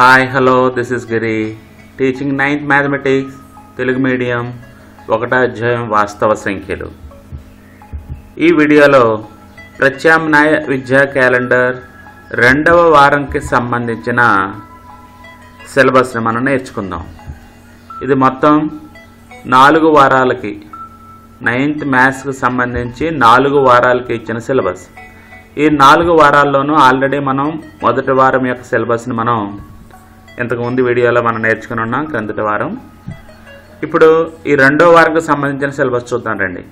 Hi hello this is Giri teaching ninth mathematics Telugu medium ఒకటో అధ్యాయం వాస్తవ సంఖ్యలు. ఈ వీడియోలో ప్రత్యామ్నాయ విద్యా క్యాలెండర్ రెండవ వారంకి సంబంధించిన సిలబస్ని మనం నేర్చుకుందాం. ఇది మొత్తం నాలుగు వారాలకి నైన్త్ మ్యాథ్స్కి సంబంధించి నాలుగు వారాలకి ఇచ్చిన సిలబస్. ఈ నాలుగు వారాల్లోనూ ఆల్రెడీ మనం మొదటి వారం యొక్క సిలబస్ని మనం ఇంతకుముందు వీడియోలో మనం నేర్చుకుని ఉన్నాం క్రిందటి వారం. ఇప్పుడు ఈ రెండో వారంకు సంబంధించిన సిలబస్ చూద్దాం రండి.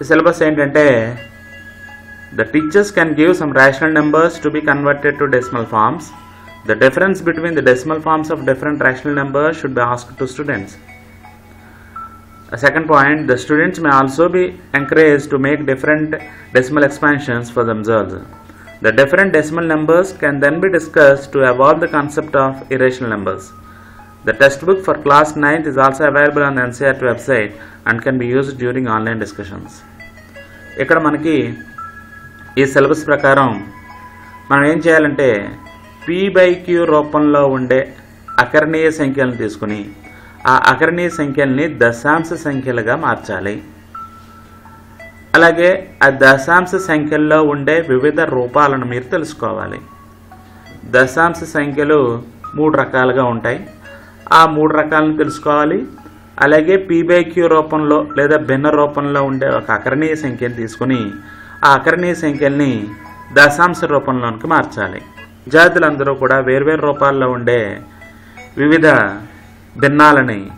ఈ సిలబస్ ఏంటంటే the teachers can give some rational numbers to be converted to decimal forms the difference between the decimal forms of different rational numbers should be ask to students second second point, the students may also be encouraged to make different decimal expansions for themselves. The different decimal numbers can then be discussed to evolve the concept of irrational numbers. The textbook for class 9th is also available on the NCERT website and can be used during online discussions. ఇక్కడ మనకి ఈ syllabus ప్రకారం మనం ఏం చేయాలంటే P by Q రూపంలో ఉండే అకరణీయ సంఖ్యలను తీసుకుని ఆ అకరణీయ సంఖ్యల్ని దశాంశ సంఖ్యలుగా మార్చాలి అలాగే ఆ దశాంశ సంఖ్యల్లో ఉండే వివిధ రూపాలను మీరు తెలుసుకోవాలి. దశాంశ సంఖ్యలు మూడు రకాలుగా ఉంటాయి. ఆ మూడు రకాలను తెలుసుకోవాలి. అలాగే పీ క్యూ రూపంలో లేదా భిన్న రూపంలో ఉండే ఒక అకరణీయ సంఖ్యను తీసుకుని ఆ అకరణీయ సంఖ్యల్ని దశాంశ రూపంలోనికి మార్చాలి. విద్యార్థులందరూ కూడా వేర్వేరు రూపాల్లో ఉండే వివిధ భిన్నాలని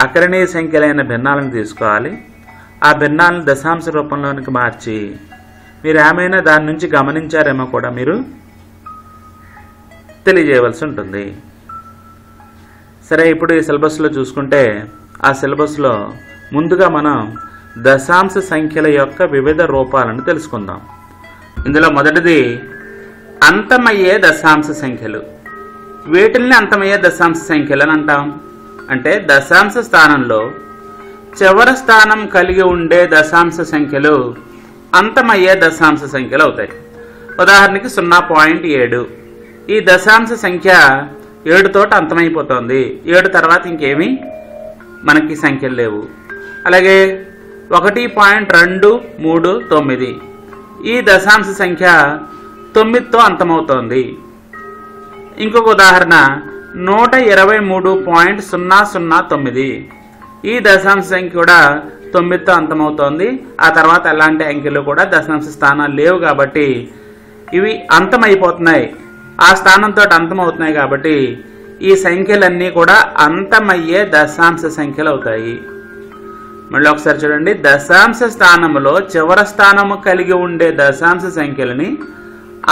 అకరణీయ సంఖ్యలైన భిన్నాలను తీసుకోవాలి. ఆ భిన్నాలను దశాంశ రూపంలోనికి మార్చి మీరు ఏమైనా దాని నుంచి గమనించారేమో కూడా మీరు తెలియజేయవలసి ఉంటుంది. సరే ఇప్పుడు ఈ సిలబస్లో చూసుకుంటే ఆ సిలబస్లో ముందుగా మనం దశాంశ సంఖ్యల యొక్క వివిధ రూపాలను తెలుసుకుందాం. ఇందులో మొదటిది అంతమయ్యే దశాంశ సంఖ్యలు. వీటిల్ని అంతమయ్యే దశాంశ సంఖ్యలు అని అంటాం. అంటే దశాంశ స్థానంలో చివరి స్థానం కలిగి ఉండే దశాంశ సంఖ్యలు అంతమయ్యే దశాంశ సంఖ్యలు అవుతాయి. ఉదాహరణకి సున్నా పాయింట్ ఏడు. ఈ దశాంశ సంఖ్య ఏడుతోటి అంతమైపోతుంది. ఏడు తర్వాత ఇంకేమీ మనకి సంఖ్యలు లేవు. అలాగే ఒకటి పాయింట్ రెండు మూడు తొమ్మిది. ఈ దశాంశ సంఖ్య తొమ్మిదితో అంతమవుతోంది. ఇంకొక ఉదాహరణ నూట ఇరవై మూడు పాయింట్ సున్నా సున్నా తొమ్మిది. ఈ దశాంశ సంఖ్య కూడా తొమ్మిదితో అంతమవుతోంది. ఆ తర్వాత ఎలాంటి అంకెలు కూడా దశాంశ స్థానాలు లేవు కాబట్టి ఇవి అంతమైపోతున్నాయి. ఆ స్థానంతో అంతమవుతున్నాయి కాబట్టి ఈ సంఖ్యలన్నీ కూడా అంతమయ్యే దశాంశ సంఖ్యలు అవుతాయి. మళ్ళీ ఒకసారి చూడండి. దశాంశ స్థానంలో చివరి స్థానము కలిగి ఉండే దశాంశ సంఖ్యలని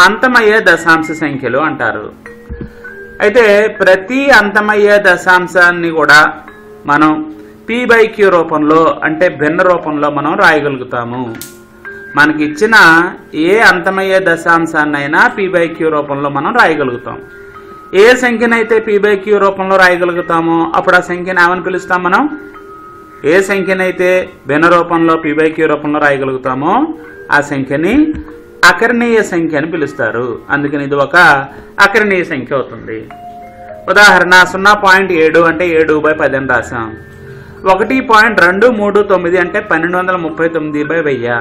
అంతమయ్యే దశాంశ సంఖ్యలు అంటారు. అయితే ప్రతి అంతమయ్యే దశాంశాన్ని కూడా మనం పీ బై క్యూ రూపంలో అంటే భిన్న రూపంలో మనం రాయగలుగుతాము. మనకి ఇచ్చిన ఏ అంతమయ్యే దశాంశాన్నైనా పీ బై క్యూ రూపంలో మనం రాయగలుగుతాం. ఏ సంఖ్యనైతే పీ బై క్యూ రూపంలో రాయగలుగుతామో అప్పుడు ఆ సంఖ్యను ఏమని పిలుస్తాం మనం? ఏ సంఖ్యనైతే భిన్న రూపంలో పీ బై క్యూ రూపంలో రాయగలుగుతామో ఆ సంఖ్యని అకరణీయ సంఖ్య అని పిలుస్తారు. అందుకని ఇది ఒక అకరణీయ సంఖ్య అవుతుంది. ఉదాహరణ సున్నా పాయింట్ ఏడు అంటే ఏడు బై పది అని రాసాం ఒకటి పాయింట్ రెండు మూడు తొమ్మిది అంటే పన్నెండు వందల ముప్పై తొమ్మిది బై వెయ్యి.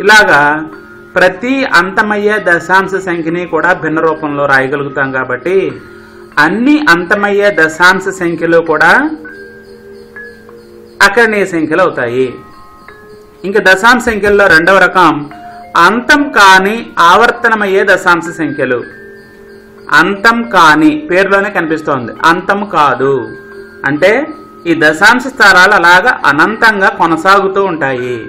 ఇలాగా ప్రతి అంతమయ్యే దశాంశ సంఖ్యని కూడా భిన్న రూపంలో రాయగలుగుతాం కాబట్టి అన్ని అంతమయ్యే దశాంశ సంఖ్యలు కూడా అకరణీయ సంఖ్యలు అవుతాయి. ఇంకా దశాంశ సంఖ్యల్లో రెండవ రకం అంతం కాని ఆవర్తనమయ్యే దశాంశ సంఖ్యలు. అంతం కాని పేరులోనే కనిపిస్తోంది. అంతం కాదు. అంటే ఈ దశాంశ స్థానాలు అలాగా అనంతంగా కొనసాగుతూ ఉంటాయి.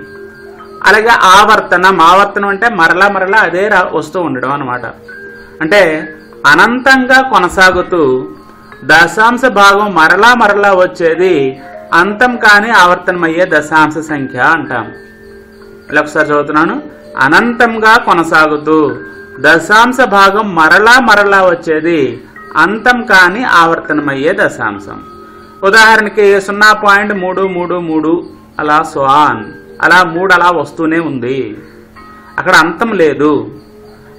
అలాగే ఆవర్తనం ఆవర్తనం అంటే మరలా మరలా అదే రా వస్తూ ఉండడం అనమాట అంటే అనంతంగా కొనసాగుతూ దశాంశ భాగం మరలా మరలా వచ్చేది అంతం కాని ఆవర్తనమయ్యే దశాంశ సంఖ్య అంటాం. ఇలా ఒకసారి చదువుతున్నాను. అనంతంగా కొనసాగుతూ దశాంశ భాగం మరలా మరలా వచ్చేది అంతం కాని ఆవర్తనమయ్యే దశాంశం. ఉదాహరణకి సున్నా పాయింట్ మూడు మూడు మూడు అలా స్వాన్. అలా మూడు అలా వస్తూనే ఉంది. అక్కడ అంతం లేదు.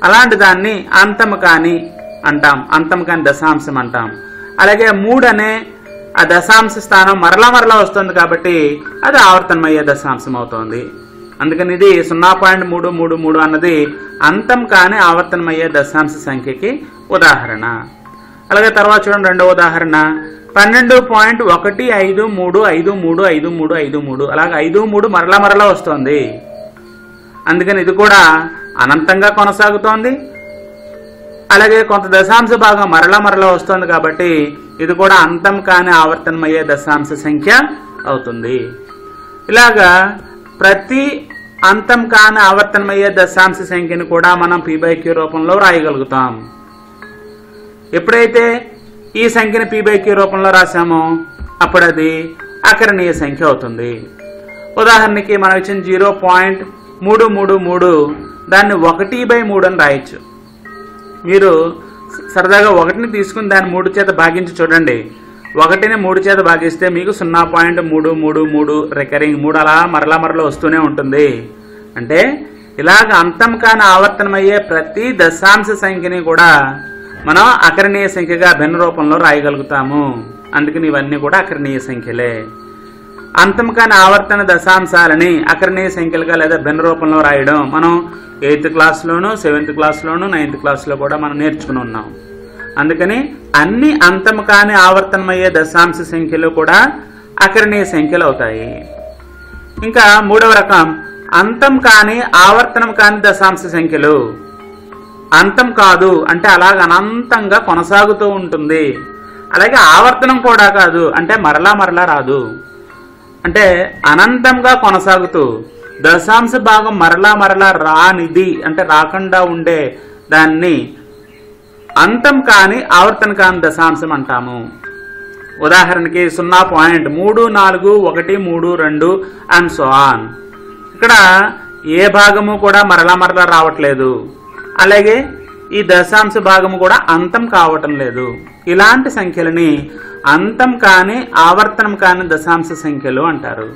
అలాంటి దాన్ని అంతం కాని అంటాం. అంతం కాని దశాంశం అంటాం. అలాగే మూడు అనే ఆ దశాంశ స్థానం మరలా మరలా వస్తుంది కాబట్టి అది ఆవర్తనమయ్యే దశాంశం అవుతుంది. అందుకని ఇది సున్నా పాయింట్ మూడు మూడు మూడు అన్నది అంతం కాని ఆవర్తనమయ్యే దశాంశ సంఖ్యకి ఉదాహరణ. అలాగే తర్వాత చూడండి రెండవ ఉదాహరణ. పన్నెండు పాయింట్ ఒకటి ఐదు మూడు ఐదు మూడు ఐదు మూడు ఐదు మూడు అలాగే ఐదు మూడు మరలా మరలా వస్తుంది. అందుకని ఇది కూడా అనంతంగా కొనసాగుతోంది. అలాగే కొంత దశాంశ భాగం మరలా మరలా వస్తుంది కాబట్టి ఇది కూడా అంతం కాని ఆవర్తనమయ్యే దశాంశ సంఖ్య అవుతుంది. ఇలాగా ప్రతి అంతం కాని ఆవర్తనమయ్యే దశాంశ సంఖ్యను కూడా మనం పీబైక్యూ రూపంలో రాయగలుగుతాం ఎప్పుడైతే ఈ సంఖ్యను పీ బై రూపంలో రాసామో అప్పుడు అది అకరణీయ సంఖ్య అవుతుంది. ఉదాహరణకి మనం ఇచ్చిన జీరో పాయింట్ మూడు మూడు మూడు దాన్ని ఒకటి బై మూడు అని రాయొచ్చు. మీరు సరదాగా ఒకటిని తీసుకుని దాన్ని మూడు చేత భాగించి చూడండి. ఒకటిని మూడు చేత భాగిస్తే మీకు సున్నా పాయింట్ మూడు మూడు మూడు రికరింగ్ మూడు అలా మరలా మరలా వస్తూనే ఉంటుంది. అంటే ఇలాగ అంతం కాని ఆవర్తనమయ్యే ప్రతి దశాంశ సంఖ్యని కూడా మనం అకరణీయ సంఖ్యగా భిన్న రూపంలో రాయగలుగుతాము. అందుకని ఇవన్నీ కూడా అకరణీయ సంఖ్యలే. అంతం కాని ఆవర్తన దశాంశాలని అకరణీయ సంఖ్యలుగా లేదా భిన్న రూపంలో రాయడం మనం ఎయిత్ క్లాస్లోను సెవెంత్ క్లాస్లోను నైన్త్ క్లాస్లో కూడా మనం నేర్చుకుని ఉన్నాం. అందుకని అన్ని అంతం కాని ఆవర్తనమయ్యే దశాంశ సంఖ్యలు కూడా అకరణీయ సంఖ్యలు అవుతాయి. ఇంకా మూడవ రకం అంతం కాని ఆవర్తనం కాని దశాంశ సంఖ్యలు. అంతం కాదు అంటే అలాగ అనంతంగా కొనసాగుతూ ఉంటుంది. అలాగే ఆవర్తనం కూడా కాదు అంటే మరలా మరలా రాదు. అంటే అనంతంగా కొనసాగుతూ దశాంశ భాగం మరలా మరలా రానిది అంటే రాకుండా ఉండే దాన్ని అంతం కాని ఆవర్తన కాని దశాంశం అంటాము. ఉదాహరణకి సున్నా పాయింట్ మూడు నాలుగు ఒకటి మూడు రెండు అండ్ సో ఆన్ ఇక్కడ ఏ భాగము కూడా మరలా మరలా రావట్లేదు. అలాగే ఈ దశాంశ భాగము కూడా అంతం కావటం లేదు. ఇలాంటి సంఖ్యలని అంతం కాని ఆవర్తనం కాని దశాంశ సంఖ్యలు అంటారు.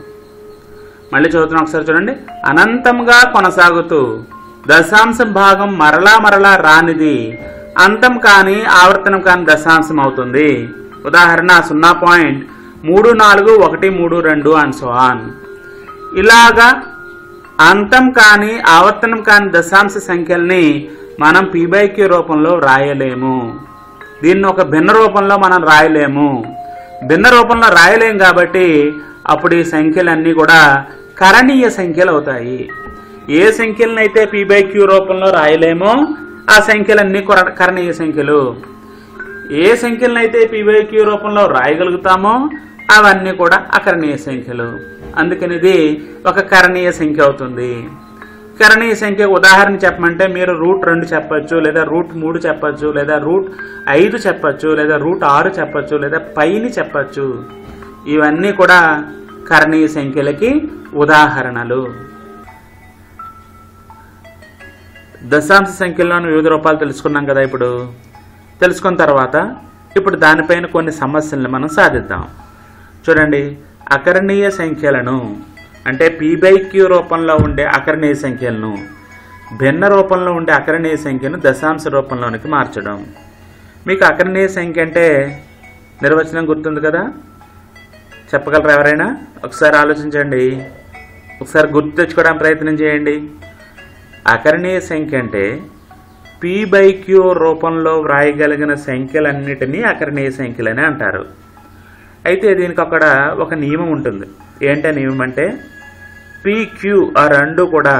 మళ్ళీ చదువుతున్నా ఒకసారి చూడండి. అనంతంగా కొనసాగుతూ దశాంశ భాగం మరలా మరలా రానిది అంతం కాని ఆవర్తనం కాని దశాంశం అవుతుంది. ఉదాహరణ సున్నా పాయింట్ మూడు నాలుగు ఒకటి మూడు రెండు అండ్ సో ఆన్ ఇలాగా అంతం కాని ఆవర్తనం కాని దశాంశ సంఖ్యల్ని మనం పీబైక్యూ క్యూ రూపంలో రాయలేము దీన్ని ఒక భిన్న రూపంలో మనం రాయలేము భిన్న రూపంలో రాయలేం కాబట్టి అప్పుడు ఈ సంఖ్యలన్నీ కూడా కరణీయ సంఖ్యలు అవుతాయి. ఏ సంఖ్యలనైతే పీబైక్యూ క్యూ రూపంలో రాయలేమో ఆ సంఖ్యలన్నీ కరణీయ సంఖ్యలు. ఏ సంఖ్యలనైతే పీ బై క్యూ రూపంలో రాయగలుగుతామో అవన్నీ కూడా అకరణీయ సంఖ్యలు. అందుకని ఇది ఒక కరణీయ సంఖ్య అవుతుంది. కరణీయ సంఖ్య ఉదాహరణ చెప్పమంటే మీరు రూట్ రెండు చెప్పచ్చు లేదా రూట్ మూడు చెప్పచ్చు లేదా రూట్ ఐదు చెప్పచ్చు లేదా రూట్ ఆరు చెప్పచ్చు లేదా పైని చెప్పచ్చు. ఇవన్నీ కూడా కరణీయ సంఖ్యలకి ఉదాహరణలు. దశాంశ సంఖ్యలోని వివిధ రూపాలు తెలుసుకున్నాం కదా ఇప్పుడు. తెలుసుకున్న తర్వాత ఇప్పుడు దానిపైన కొన్ని సమస్యలను మనం సాధిద్దాం. చూడండి అకరణీయ సంఖ్యలను అంటే పీ బై క్యూ రూపంలో ఉండే అకరణీయ సంఖ్యలను భిన్న రూపంలో ఉండే అకరణీయ సంఖ్యను దశాంశ రూపంలోనికి మార్చడం. మీకు అకరణీయ సంఖ్య అంటే నిర్వచనం గుర్తుంది కదా? చెప్పగలరా ఎవరైనా? ఒకసారి ఆలోచించండి. ఒకసారి గుర్తు తెచ్చుకోవడానికి ప్రయత్నం చేయండి. అకరణీయ సంఖ్య అంటే పీ బై క్యూ రూపంలో వ్రాయగలిగిన సంఖ్యలన్నిటినీ అకరణీయ సంఖ్యలని అంటారు. అయితే దీనికి అక్కడ ఒక నియమం ఉంటుంది. ఏంటి నియమం అంటే పిక్యూ ఆ రెండు కూడా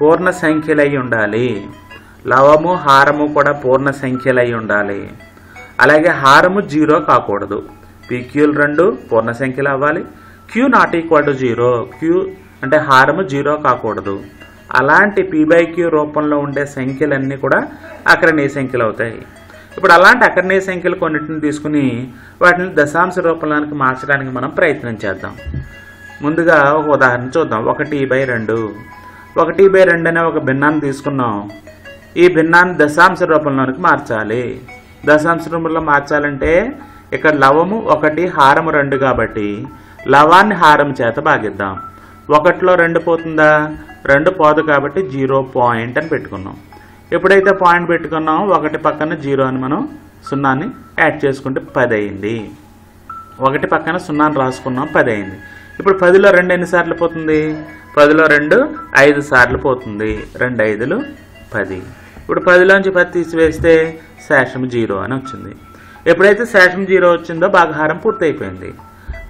పూర్ణ సంఖ్యలై ఉండాలి. లవము హారము కూడా పూర్ణ సంఖ్యలై ఉండాలి. అలాగే హారము జీరో కాకూడదు. పీక్యూలు రెండు పూర్ణ సంఖ్యలు అవ్వాలి. Q not equal to zero Q అంటే హారము జీరో కాకూడదు. అలాంటి పీ బై క్యూ రూపంలో ఉండే సంఖ్యలన్నీ కూడా అకరణీయ సంఖ్యలు అవుతాయి ఇప్పుడు అలాంటి అకర్ణీయ సంఖ్యలు కొన్నిటిని తీసుకుని వాటిని దశాంశ రూపంలోనికి మార్చడానికి మనం ప్రయత్నం చేద్దాం. ముందుగా ఒక ఉదాహరణ చూద్దాం. ఒకటి బై రెండు. ఒకటి బై రెండు అనే ఒక భిన్నాన్ని తీసుకున్నాం. ఈ భిన్నాన్ని దశాంశ రూపంలోనికి మార్చాలి. దశాంశ రూపంలో మార్చాలంటే ఇక్కడ లవము ఒకటి హారము రెండు కాబట్టి లవాన్ని హారం చేత భాగిద్దాం. ఒకటిలో రెండు పోతుందా? రెండు పోదు కాబట్టి జీరో పాయింట్ అని పెట్టుకున్నాం. ఎప్పుడైతే పాయింట్ పెట్టుకున్నామో ఒకటి పక్కన జీరో అని మనం సున్నాని యాడ్ చేసుకుంటే పది అయింది ఒకటి పక్కన సున్నాని రాసుకున్నాం పది అయింది ఇప్పుడు పదిలో రెండు ఎన్నిసార్లు పోతుంది? పదిలో రెండు ఐదు సార్లు పోతుంది. రెండు ఐదులు పది. ఇప్పుడు పదిలోంచి పది తీసివేస్తే శేషం జీరో అని వచ్చింది. ఎప్పుడైతే శేషం జీరో వచ్చిందో భాగహారం పూర్తయిపోయింది.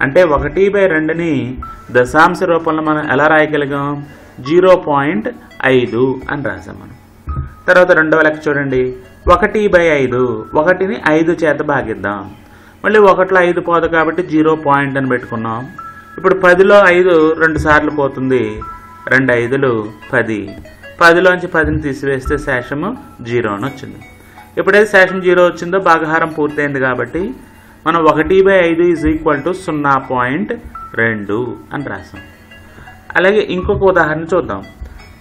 అంటే ఒకటి బై రెండుని దశాంశ రూపంలో మనం ఎలా రాయగలిగాం? జీరో పాయింట్ ఐదు అని రాసాం మనం. తర్వాత రెండవ లెక్క చూడండి. ఒకటి బై ఐదు. ఒకటిని ఐదు చేత భాగిద్దాం. మళ్ళీ ఒకటిలో ఐదు పోదు కాబట్టి జీరో పాయింట్ అని పెట్టుకున్నాం. ఇప్పుడు పదిలో ఐదు రెండు సార్లు పోతుంది. రెండు ఐదులు పది. పదిలోంచి పదిని తీసివేస్తే శేషము జీరో అని వచ్చింది. ఎప్పుడైతే శేషం జీరో వచ్చిందో భాగహారం పూర్తయింది కాబట్టి మనం ఒకటి బై ఐదు ఈజ్ ఈక్వల్ టు సున్నా పాయింట్ రెండు అని రాసాం. అలాగే ఇంకొక ఉదాహరణ చూద్దాం.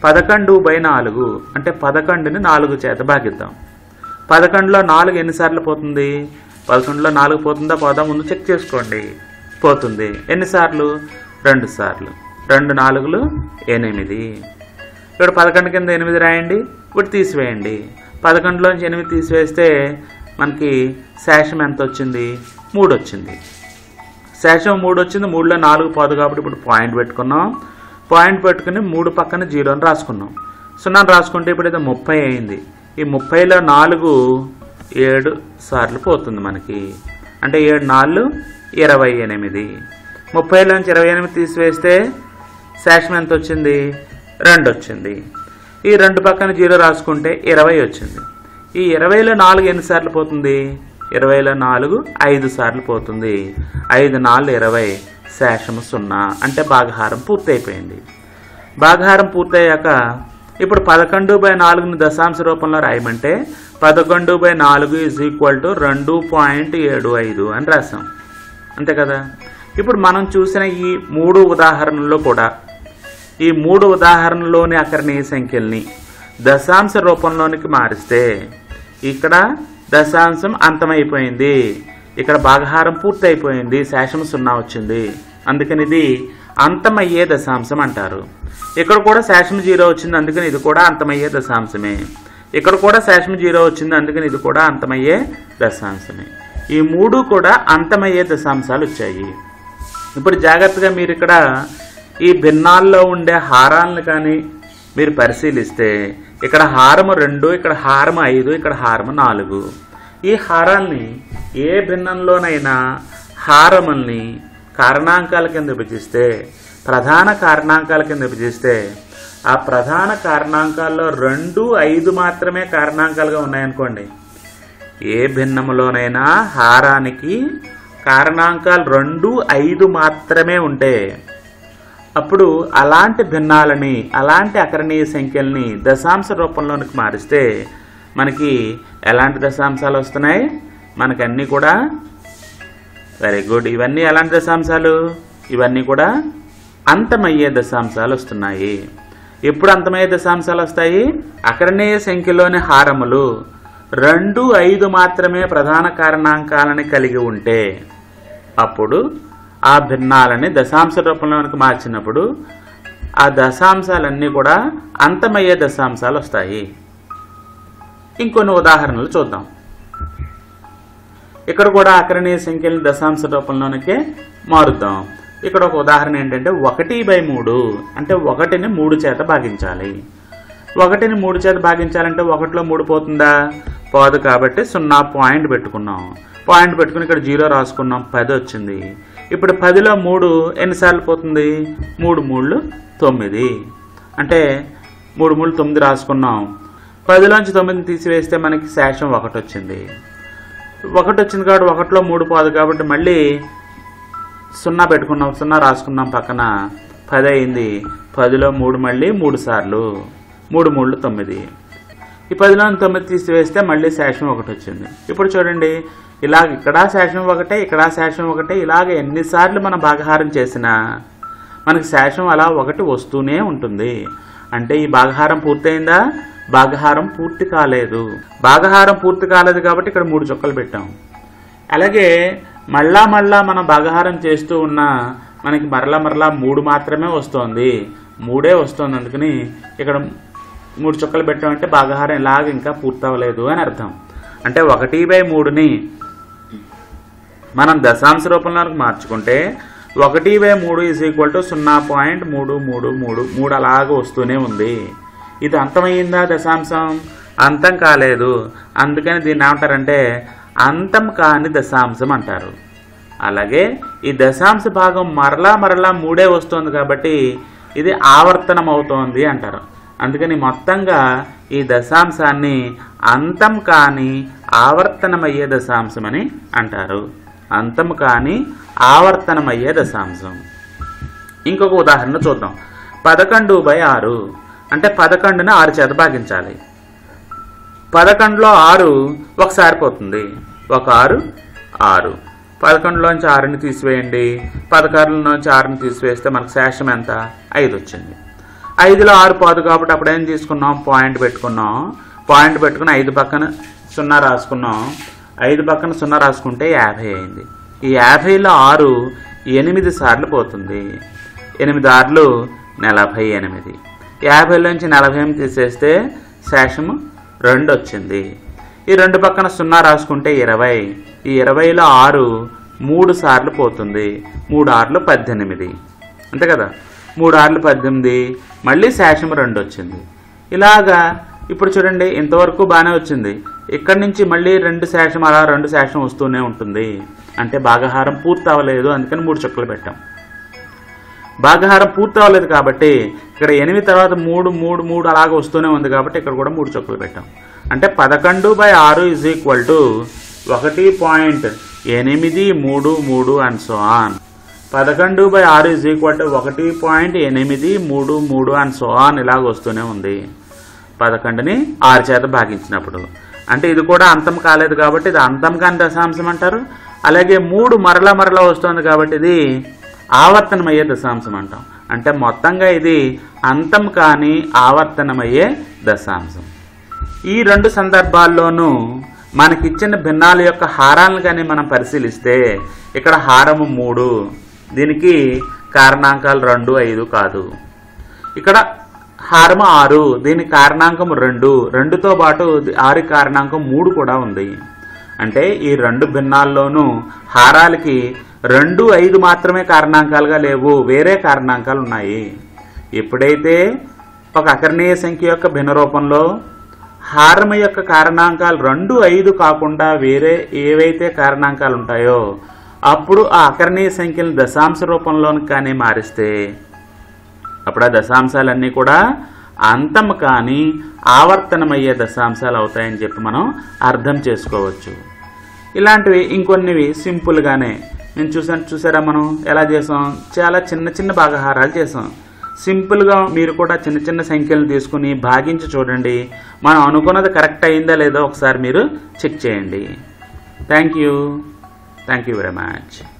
పదకొండు బై నాలుగు అంటే పదకొండుని నాలుగు చేత భాగిద్దాం. పదకొండులో నాలుగు ఎన్నిసార్లు పోతుంది? పదకొండులో నాలుగు పోతుందా పోదా? ముందు చెక్ చేసుకోండి. పోతుంది. ఎన్నిసార్లు? రెండు సార్లు. రెండు నాలుగులు ఎనిమిది. ఇక్కడ పదకొండు కింద ఎనిమిది రాయండి. ఇప్పుడు తీసివేయండి. పదకొండులోంచి ఎనిమిది తీసివేస్తే మనకి శేషం ఎంత వచ్చింది? మూడు వచ్చింది. శేషం మూడు వచ్చింది. మూడులో నాలుగు పోదు కాబట్టి ఇప్పుడు పాయింట్ పెట్టుకున్నాం. పాయింట్ పెట్టుకుని మూడు పక్కన జీరోని రాసుకున్నాం. సున్నాను రాసుకుంటే ఇప్పుడైతే ముప్పై అయింది. ఈ ముప్పైలో నాలుగు ఏడు సార్లు పోతుంది మనకి. అంటే ఏడు నాలుగు ఇరవై ఎనిమిది. ముప్పైలోంచి ఇరవై ఎనిమిది తీసివేస్తే శేషం ఎంత వచ్చింది? రెండు వచ్చింది. ఈ రెండు పక్కన జీరో రాసుకుంటే ఇరవై వచ్చింది. ఈ ఇరవైలో నాలుగు ఎన్నిసార్లు పోతుంది? ఇరవైలో నాలుగు ఐదు సార్లు పోతుంది. ఐదు నాలుగు ఇరవై. శేషము సున్నా అంటే భాగహారం పూర్తయిపోయింది. భాగహారం పూర్తయ్యాక ఇప్పుడు పదకొండు బై నాలుగుని దశాంశ రూపంలో రాయమంటే పదకొండు బై నాలుగు ఈజ్ ఈక్వల్ టు రెండు పాయింట్ ఏడు ఐదు అని రాసాం అంతే కదా? ఇప్పుడు మనం చూసిన ఈ మూడు ఉదాహరణల్లో కూడా ఈ మూడు ఉదాహరణలోని అకరణీయ సంఖ్యల్ని దశాంశ రూపంలోనికి మారిస్తే ఇక్కడ దశాంశం అంతమైపోయింది. ఇక్కడ భాగహారం పూర్తయిపోయింది శేషం సున్నా వచ్చింది. అందుకని ఇది అంతమయ్యే దశాంశం అంటారు. ఇక్కడ కూడా శేషం జీరో వచ్చింది అందుకని ఇది కూడా అంతమయ్యే దశాంశమే. ఇక్కడ కూడా శేషం జీరో వచ్చింది అందుకని ఇది కూడా అంతమయ్యే దశాంశమే. ఈ మూడు కూడా అంతమయ్యే దశాంశాలు వచ్చాయి. ఇప్పుడు జాగ్రత్తగా మీరు ఇక్కడ ఈ భిన్నాల్లో ఉండే హారాలను కానీ మీరు పరిశీలిస్తే ఇక్కడ హారము రెండు ఇక్కడ హారము ఐదు ఇక్కడ హారము నాలుగు. ఈ హారాల్ని ఏ భిన్నంలోనైనా హారముల్ని కారణాంకాల కింద విభజిస్తే ప్రధాన కారణాంకాల కింద విభజిస్తే ఆ ప్రధాన కారణాంకాల్లో రెండు ఐదు మాత్రమే కారణాంకాలుగా ఉన్నాయనుకోండి. ఏ భిన్నములోనైనా హారానికి కారణాంకాలు రెండు ఐదు మాత్రమే ఉంటే అప్పుడు అలాంటి భిన్నాలని అలాంటి అకరణీయ సంఖ్యల్ని దశాంశ రూపంలోనికి మారిస్తే మనకి ఎలాంటి దశాంశాలు వస్తున్నాయి? మనకన్నీ కూడా వెరీ గుడ్ ఇవన్నీ ఎలాంటి దశాంశాలు? ఇవన్నీ కూడా అంతమయ్యే దశాంశాలు వస్తున్నాయి. ఎప్పుడు అంతమయ్యే దశాంశాలు వస్తాయి? అక్కడనే సంఖ్యలోని హారములు రెండు ఐదు మాత్రమే ప్రధాన కారణాంకాలని కలిగి ఉంటే అప్పుడు ఆ భిన్నాలని దశాంశ రూపంలోనికి మార్చినప్పుడు ఆ దశాంశాలన్నీ కూడా అంతమయ్యే దశాంశాలు వస్తాయి. ఇంకొన్ని ఉదాహరణలు చూద్దాం. ఇక్కడ కూడా అకరణీయ సంఖ్యలను దశాంశ రూపంలోనికే మారుద్దాం. ఇక్కడ ఒక ఉదాహరణ ఏంటంటే ఒకటి బై మూడు. అంటే ఒకటిని మూడు చేత భాగించాలి. ఒకటిని మూడు చేత భాగించాలంటే ఒకటిలో మూడు పోతుందా? పోదు కాబట్టి సున్నా పాయింట్ పెట్టుకున్నాం. పాయింట్ పెట్టుకుని ఇక్కడ జీరో రాసుకున్నాం. పది వచ్చింది. ఇప్పుడు పదిలో మూడు ఎన్నిసార్లు పోతుంది? మూడు మూడు తొమ్మిది. అంటే మూడు మూడు తొమ్మిది రాసుకున్నాం. పదిలోంచి తొమ్మిదిని తీసివేస్తే మనకి శేషం ఒకటి వచ్చింది. ఒకటి వచ్చింది కాబట్టి ఒకటిలో మూడు పోదు కాబట్టి మళ్ళీ సున్నా పెట్టుకున్నాం సున్నా రాసుకున్నాం పక్కన. పది అయింది పదిలో మూడు మళ్ళీ మూడు సార్లు. మూడు మూడు తొమ్మిది. ఈ పదిలో తొమ్మిది తీసివేస్తే మళ్ళీ శేషం ఒకటి వచ్చింది ఇప్పుడు చూడండి ఇలాగ ఇక్కడ శేషం ఒకటే ఇక్కడ శేషం ఒకటే ఇలాగ ఎన్నిసార్లు మనం భాగహారం చేసినా మనకి శేషం అలా ఒకటి వస్తూనే ఉంటుంది. అంటే ఈ భాగహారం పూర్తయిందా? భాగహారం పూర్తి కాలేదు. భాగహారం పూర్తి కాలేదు కాబట్టి ఇక్కడ మూడు చుక్కలు పెట్టాం. అలాగే మళ్ళా మళ్ళా మనం భాగహారం చేస్తూ ఉన్నా మనకి మరలా మరలా మూడు మాత్రమే వస్తుంది. మూడే వస్తుంది. అందుకని ఇక్కడ మూడు చుక్కలు పెట్టామంటే భాగహారం ఇలాగ ఇంకా పూర్తవలేదు అని అర్థం. అంటే ఒకటి బై మూడుని మనం దశాంశ రూపంలోకి మార్చుకుంటే ఒకటి బై మూడు ఈజ్ ఈక్వల్ టు సున్నా పాయింట్ మూడు మూడు మూడు మూడు అలాగ వస్తూనే ఉంది. ఇది అంతమయ్యిందా దశాంశం? అంతం కాలేదు. అందుకని దీన్ని ఏమంటారంటే అంతం కాని దశాంశం అంటారు. అలాగే ఈ దశాంశ భాగం మరలా మరలా మూడే వస్తుంది కాబట్టి ఇది ఆవర్తనం అవుతోంది అంటారు. అందుకని మొత్తంగా ఈ దశాంశాన్ని అంతం కాని ఆవర్తనమయ్యే దశాంశం అని అంటారు. అంతం కాని ఆవర్తనమయ్యే దశాంశం. ఇంకొక ఉదాహరణ చూద్దాం. పదకొండు బై ఆరు. అంటే పదకొండుని ఆరు చేత భాగించాలి. పదకొండులో ఆరు ఒకసారి పోతుంది. ఒక ఆరు ఆరు. పదకొండులోంచి ఆరుని తీసివేయండి. పదకొండులోంచి ఆరుని తీసివేస్తే మనకు శేషం ఎంత? ఐదు వచ్చింది. ఐదులో ఆరు పోదు కాబట్టి అప్పుడు ఏం తీసుకున్నాం? పాయింట్ పెట్టుకున్నాం. పాయింట్ పెట్టుకుని ఐదు పక్కన సున్నా రాసుకున్నాం. ఐదు పక్కన సున్నా రాసుకుంటే యాభై అయింది. ఈ యాభైలో ఆరు ఎనిమిది సార్లు పోతుంది. ఎనిమిది ఆర్లు నలభై ఎనిమిది. యాభైలోంచి నలభై ఎనిమిది తీసేస్తే శేషము రెండు వచ్చింది. ఈ రెండు పక్కన సున్నా రాసుకుంటే ఇరవై. ఈ ఇరవైలో ఆరు మూడు సార్లు పోతుంది. మూడు ఆర్లు పద్దెనిమిది. అంతే కదా? మూడు ఆర్లు పద్దెనిమిది మళ్ళీ శేషం రెండు వచ్చింది. ఇలాగా ఇప్పుడు చూడండి ఇంతవరకు బాగానే వచ్చింది. ఇక్కడి నుంచి మళ్ళీ రెండు శేషం అలా రెండు శేషం వస్తూనే ఉంటుంది. అంటే భాగహారం పూర్తి అవ్వలేదు అందుకని మూడు చుక్కలు పెట్టాం. భాగహారం పూర్తి అవ్వలేదు కాబట్టి ఇక్కడ ఎనిమిది తర్వాత మూడు మూడు మూడు అలాగ వస్తూనే ఉంది కాబట్టి ఇక్కడ కూడా మూడు చొక్కలు పెట్టాం. అంటే పదకొండు బై ఆరు ఇజ్ ఈక్వల్ టు ఒకటి పాయింట్ ఎనిమిది మూడు మూడు అండ్ సో ఆన్ పదకొండు బై ఆరు ఇజ్ ఈక్వల్ టు ఒకటి పాయింట్ ఎనిమిది మూడు మూడు అండ్ సో ఆన్ ఇలాగ వస్తూనే ఉంది. పదకొండుని ఆరు చేత భాగించినప్పుడు. అంటే ఇది కూడా అంతం కాలేదు కాబట్టి ఇది అంతం కాని దశాంశం అంటారు. అలాగే మూడు మరలా మరలా వస్తుంది కాబట్టి ఇది ఆవర్తనమయ్యే దశాంశం అంటాం. అంటే మొత్తంగా ఇది అంతం కాని ఆవర్తనమయ్యే దశాంశం. ఈ రెండు సందర్భాల్లోనూ మనకిచ్చిన భిన్నాల యొక్క హారాలను కానీ మనం పరిశీలిస్తే ఇక్కడ హారము మూడు దీనికి కారణాంకాలు రెండు ఐదు కాదు. ఇక్కడ హారము ఆరు దీని కారణాంకం రెండు రెండుతో పాటు ఆరు కారణాంకం మూడు కూడా ఉంది. అంటే ఈ రెండు భిన్నాల్లోనూ హారాలకి రెండు ఐదు మాత్రమే కారణాంకాలుగా లేవు వేరే కారణాంకాలు ఉన్నాయి. ఎప్పుడైతే ఒక అకర్ణీయ సంఖ్య యొక్క భిన్న రూపంలో హారం యొక్క కారణాంకాలు రెండు ఐదు కాకుండా వేరే ఏవైతే కారణాంకాలు ఉంటాయో అప్పుడు ఆ అకర్ణీయ సంఖ్యలను దశాంశ రూపంలోని కానీ మారిస్తే అప్పుడు ఆ దశాంశాలన్నీ కూడా అంతం కానీ ఆవర్తనమయ్యే దశాంశాలు అవుతాయని చెప్పి మనం అర్థం చేసుకోవచ్చు. ఇలాంటివి ఇంకొన్నివి సింపుల్గానే నేను చూసాను చూసారా మనం ఎలా చేసాం? చాలా చిన్న చిన్న భాగహారాలు చేసాం. సింపుల్గా మీరు కూడా చిన్న చిన్న సంఖ్యలు తీసుకుని భాగించి చూడండి. మనం అనుకున్నది కరెక్ట్ అయిందా లేదో ఒకసారి మీరు చెక్ చేయండి. Thank you. Thank you very much.